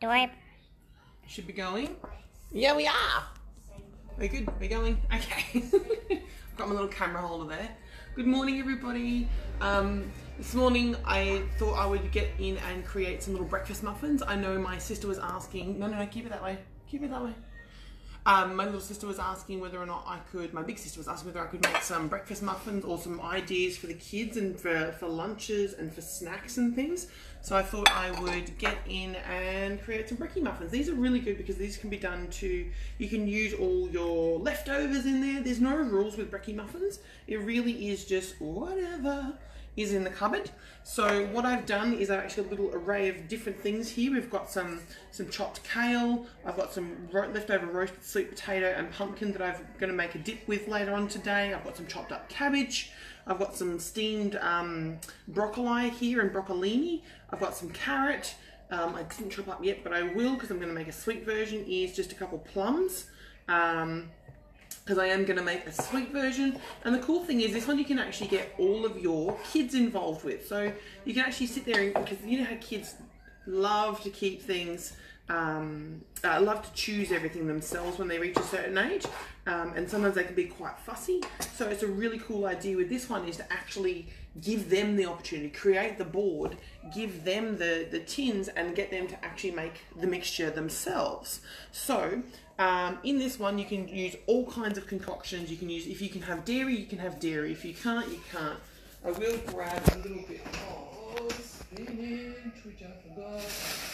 Do I? Should be going. Yeah, we are. We're good. We're going. Okay. I've got my little camera holder there. Good morning, everybody. Um, this morning I thought I would get in and create some little breakfast muffins. I know my sister was asking. No, no, no. Keep it that way. Keep it that way. Um, my little sister was asking whether or not I could, my big sister was asking whether I could make some breakfast muffins or some ideas for the kids and for, for lunches and for snacks and things. So I thought I would get in and create some brekkie muffins. These are really good because these can be done to, you can use all your leftovers in there. There's no rules with brekkie muffins. It really is just whatever is in the cupboard. So what I've done is I've actually a little array of different things here. We've got some some chopped kale. I've got some ro leftover roasted sweet potato and pumpkin that I'm going to make a dip with later on today. I've got some chopped up cabbage. I've got some steamed um, broccoli here and broccolini. I've got some carrot. Um, I didn't chop up yet, but I will because I'm going to make a sweet version. Is just a couple plums. Um, because I am going to make a sweet version. And the cool thing is this one you can actually get all of your kids involved with. So you can actually sit there because you know how kids love to keep things, um, uh, love to choose everything themselves when they reach a certain age. Um, and sometimes they can be quite fussy. So it's a really cool idea with this one is to actually give them the opportunity, create the board, give them the, the tins and get them to actually make the mixture themselves. So um, in this one, you can use all kinds of concoctions. You can use, if you can have dairy, you can have dairy. If you can't, you can't. I will grab a little bit of spinach, which I forgot.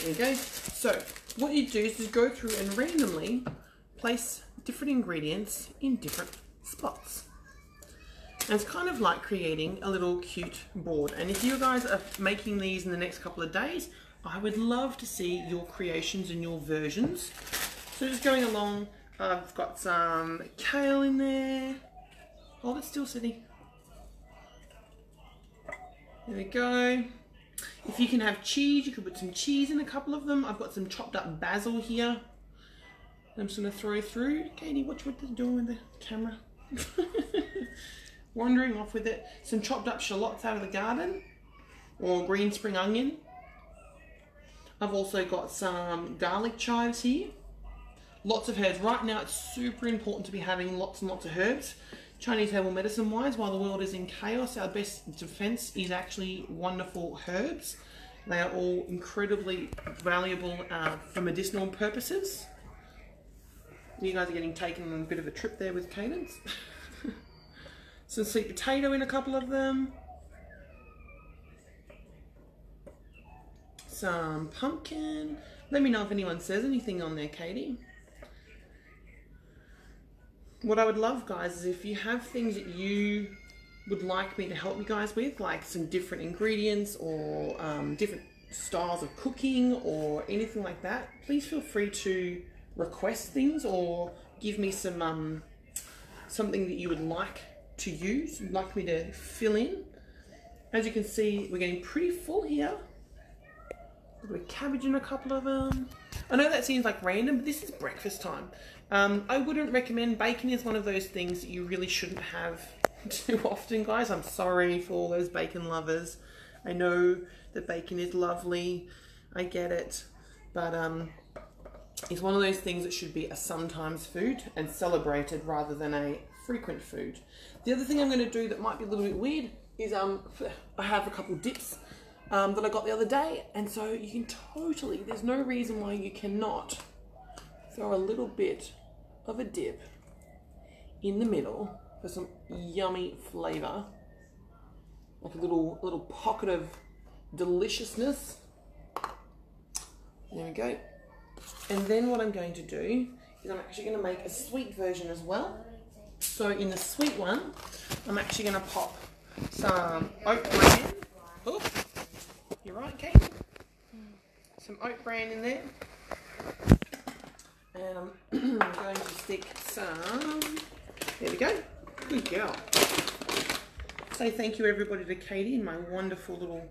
There you go. So, what you do is just go through and randomly place different ingredients in different spots. And it's kind of like creating a little cute board. And if you guys are making these in the next couple of days, I would love to see your creations and your versions. So just going along, I've got some kale in there. Oh, it's still sitting. There we go. If you can have cheese, you could put some cheese in a couple of them. I've got some chopped up basil here. I'm just to throw through. Katie, watch what they're doing with the camera. Wandering off with it. Some chopped up shallots out of the garden. Or green spring onion. I've also got some garlic chives here. Lots of herbs. Right now it's super important to be having lots and lots of herbs. Chinese herbal medicine wise, while the world is in chaos, our best defense is actually wonderful herbs. They are all incredibly valuable uh, for medicinal purposes. You guys are getting taken on a bit of a trip there with Cadence. Some sweet potato in a couple of them. some pumpkin. Let me know if anyone says anything on there, Katie. What I would love, guys, is if you have things that you would like me to help you guys with, like some different ingredients or um, different styles of cooking or anything like that, please feel free to request things or give me some um, something that you would like to use, like me to fill in. As you can see, we're getting pretty full here with cabbage in a couple of them. I know that seems like random, but this is breakfast time. Um, I wouldn't recommend, bacon is one of those things that you really shouldn't have too often, guys. I'm sorry for all those bacon lovers. I know that bacon is lovely. I get it. But um, it's one of those things that should be a sometimes food and celebrated rather than a frequent food. The other thing I'm going to do that might be a little bit weird is um, I have a couple dips um, that I got the other day. And so you can totally, there's no reason why you cannot throw a little bit of a dip in the middle for some yummy flavor. Like a little, little pocket of deliciousness. There we go. And then what I'm going to do is I'm actually going to make a sweet version as well. So in the sweet one, I'm actually going to pop some oat bran. Oh, you're right, Kate. Some oat bran in there. And I'm going to stick some, there we go. Good girl. Say thank you everybody to Katie and my wonderful little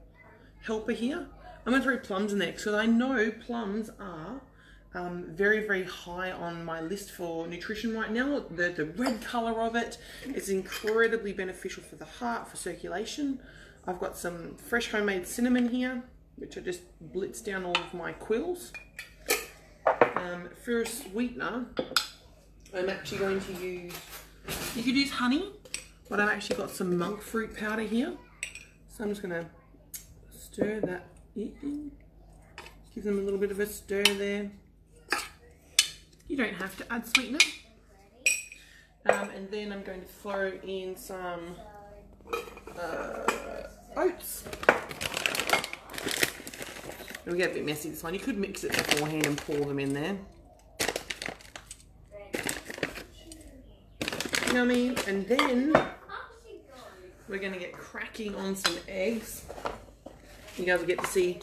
helper here. I'm going to throw plums in there because I know plums are um, very, very high on my list for nutrition right now. The, the red colour of it is incredibly beneficial for the heart, for circulation. I've got some fresh homemade cinnamon here. which I just blitz down all of my quills. Um, for a sweetener, I'm actually going to use, you could use honey, but I've actually got some monk fruit powder here. So I'm just going to stir that in. Give them a little bit of a stir there. You don't have to add sweetener. Um, and then I'm going to throw in some uh, oats. It'll get a bit messy this one. You could mix it beforehand and pour them in there. Yummy. And then we're going to get cracking on some eggs. You guys will get to see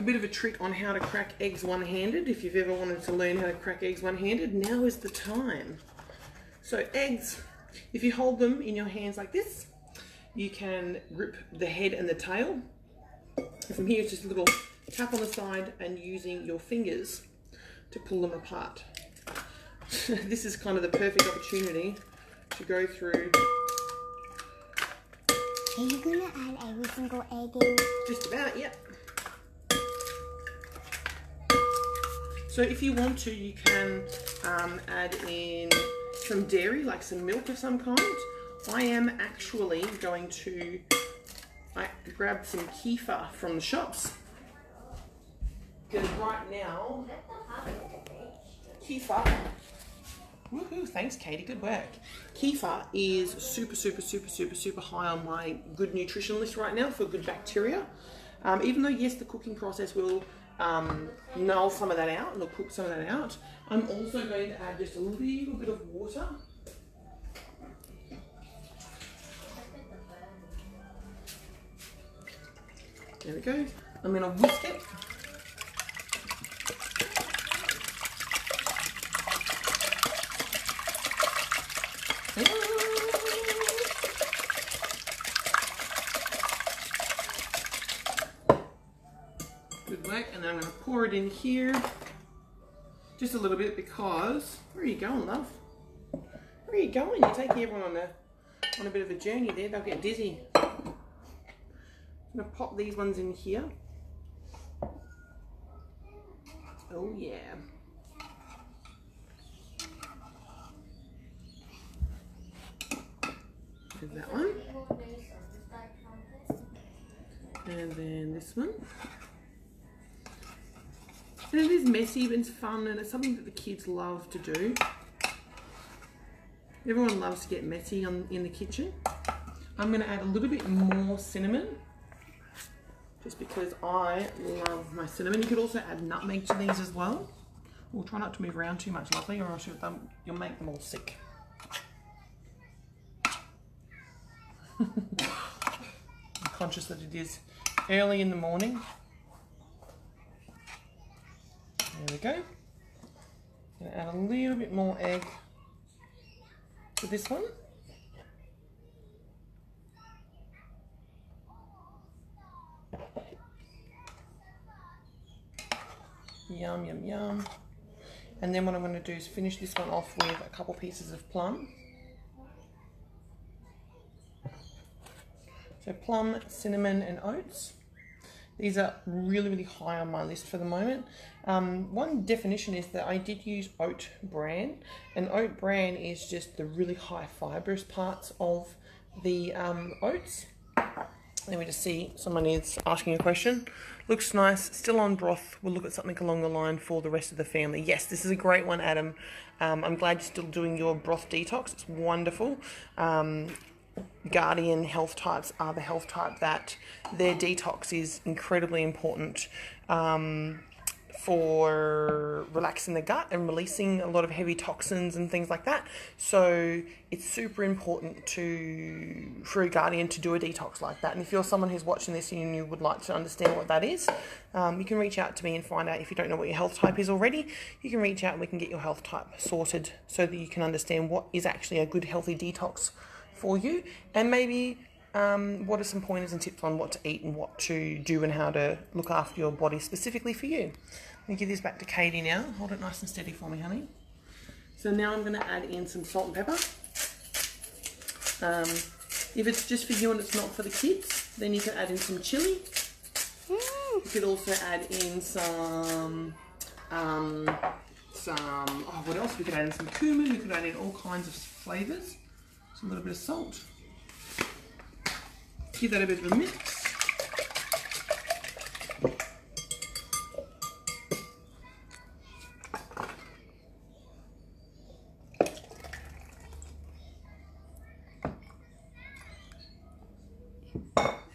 a bit of a trick on how to crack eggs one-handed. If you've ever wanted to learn how to crack eggs one-handed, now is the time. So eggs, if you hold them in your hands like this, you can grip the head and the tail. From here, it's just a little tap on the side and using your fingers to pull them apart. this is kind of the perfect opportunity to go through. Are you gonna add every single egg in? Just about, yep. So if you want to, you can um, add in some dairy, like some milk of some kind. I am actually going to I grab some kefir from the shops. Because right now, kefir, woohoo, thanks Katie, good work. Kefir is super, super, super, super, super high on my good nutrition list right now for good bacteria. Um, even though, yes, the cooking process will um, null some of that out and I'll cook some of that out. I'm also going to add just a little bit of water. There we go. I'm going to whisk it. pour in here. Just a little bit because, where are you going, love? Where are you going? You're taking everyone on a, on a bit of a journey there. They'll get dizzy. I'm going to pop these ones in here. Oh, yeah. There's that one. And then this one. And it is messy, but it's fun, and it's something that the kids love to do. Everyone loves to get messy on, in the kitchen. I'm going to add a little bit more cinnamon, just because I love my cinnamon. You could also add nutmeg to these as well. We'll try not to move around too much, lovely, or else you'll, um, you'll make them all sick. I'm conscious that it is early in the morning there we go. Gonna add a little bit more egg to this one. Yum, yum, yum. And then what I'm going to do is finish this one off with a couple pieces of plum. So plum, cinnamon and oats. These are really, really high on my list for the moment. Um, one definition is that I did use oat bran, and oat bran is just the really high fibrous parts of the um, oats. Let me just see, someone is asking a question. Looks nice, still on broth. We'll look at something along the line for the rest of the family. Yes, this is a great one, Adam. Um, I'm glad you're still doing your broth detox. It's wonderful. Um, Guardian health types are the health type that their detox is incredibly important um, for relaxing the gut and releasing a lot of heavy toxins and things like that. So it's super important to for a guardian to do a detox like that. And if you're someone who's watching this and you would like to understand what that is, um, you can reach out to me and find out if you don't know what your health type is already. You can reach out and we can get your health type sorted so that you can understand what is actually a good healthy detox for you, and maybe um, what are some pointers and tips on what to eat and what to do and how to look after your body specifically for you. Let me give this back to Katie now. Hold it nice and steady for me, honey. So now I'm going to add in some salt and pepper. Um, if it's just for you and it's not for the kids, then you can add in some chili. You could also add in some, um, some, oh, what else? We could add in some cumin. We could add in all kinds of flavours. Some little bit of salt. Give that a bit of a mix.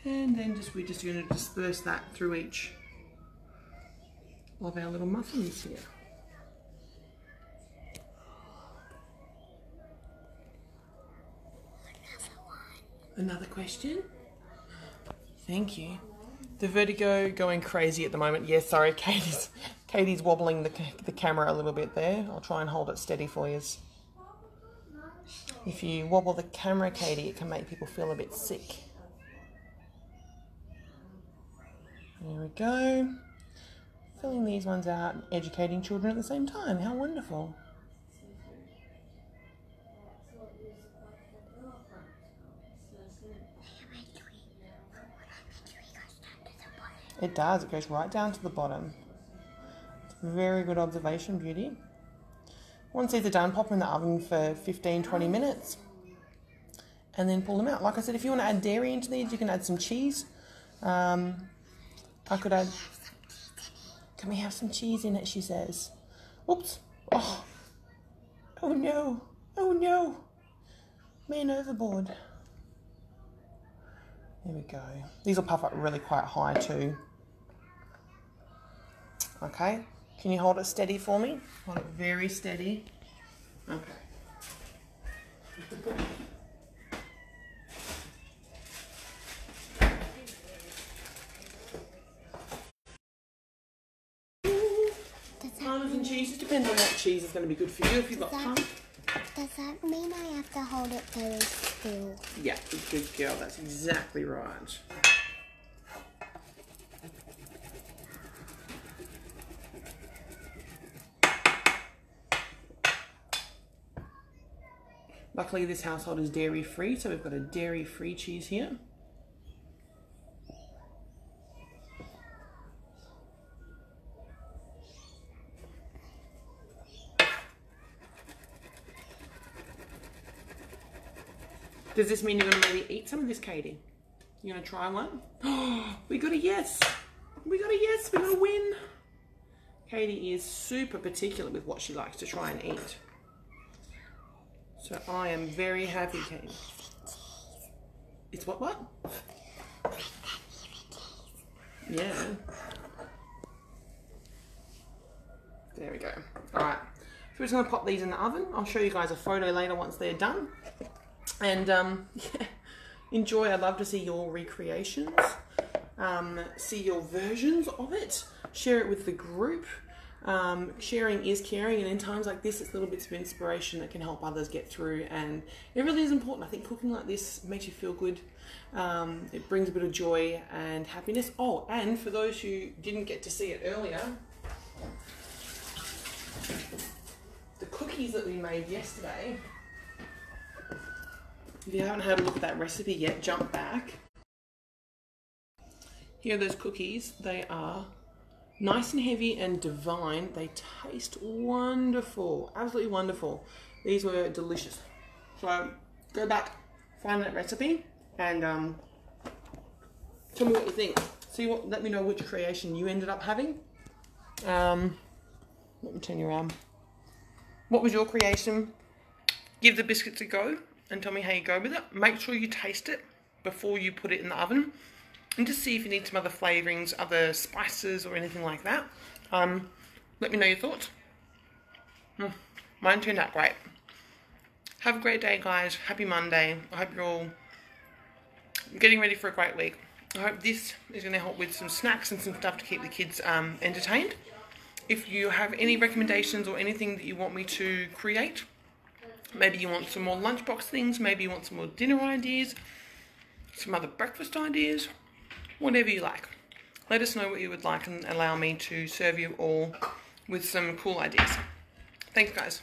And then just we're just going to disperse that through each of our little muffins here. Another question? Thank you. The vertigo going crazy at the moment. Yes, yeah, sorry, Katie's Katie's wobbling the, the camera a little bit there. I'll try and hold it steady for you. If you wobble the camera, Katie, it can make people feel a bit sick. There we go. Filling these ones out and educating children at the same time. How wonderful. It does, it goes right down to the bottom. Very good observation, Beauty. Once these are done, pop them in the oven for 15 20 minutes and then pull them out. Like I said, if you want to add dairy into these, you can add some cheese. Um, I could add. Can we have some cheese in it? She says. Oops. Oh. Oh no. Oh no. Man overboard. There we go. These will puff up really quite high too. Okay. Can you hold it steady for me? Hold it very steady. Okay. Parmesan and cheese, it depends on what cheese is going to be good for you. If you've got that, Does that mean I have to hold it very still? Yeah, good girl. That's exactly right. Luckily this household is dairy free, so we've got a dairy free cheese here. Does this mean you're gonna maybe eat some of this, Katie? You gonna try one? We got a yes. We got a yes, we got a win. Katie is super particular with what she likes to try and eat. So I am very happy, Katie. It's what, what? Yeah. There we go. All right. So we're just gonna pop these in the oven. I'll show you guys a photo later once they're done. And um, yeah, enjoy. I'd love to see your recreations, um, see your versions of it, share it with the group. Um, sharing is caring, and in times like this, it's little bits of inspiration that can help others get through. And it really is important. I think cooking like this makes you feel good. Um, it brings a bit of joy and happiness. Oh, and for those who didn't get to see it earlier, the cookies that we made yesterday. If you haven't had a look at that recipe yet, jump back. Here are those cookies. They are nice and heavy and divine. They taste wonderful, absolutely wonderful. These were delicious. So go back, find that recipe, and um, tell me what you think. See what? Let me know which creation you ended up having. Um, let me turn you around. What was your creation? Give the biscuits a go and tell me how you go with it. Make sure you taste it before you put it in the oven and just see if you need some other flavourings, other spices or anything like that. Um, let me know your thoughts. Mm, mine turned out great. Have a great day, guys. Happy Monday. I hope you're all getting ready for a great week. I hope this is going to help with some snacks and some stuff to keep the kids um, entertained. If you have any recommendations or anything that you want me to create, maybe you want some more lunchbox things, maybe you want some more dinner ideas, some other breakfast ideas, whatever you like. Let us know what you would like and allow me to serve you all with some cool ideas. Thanks, guys.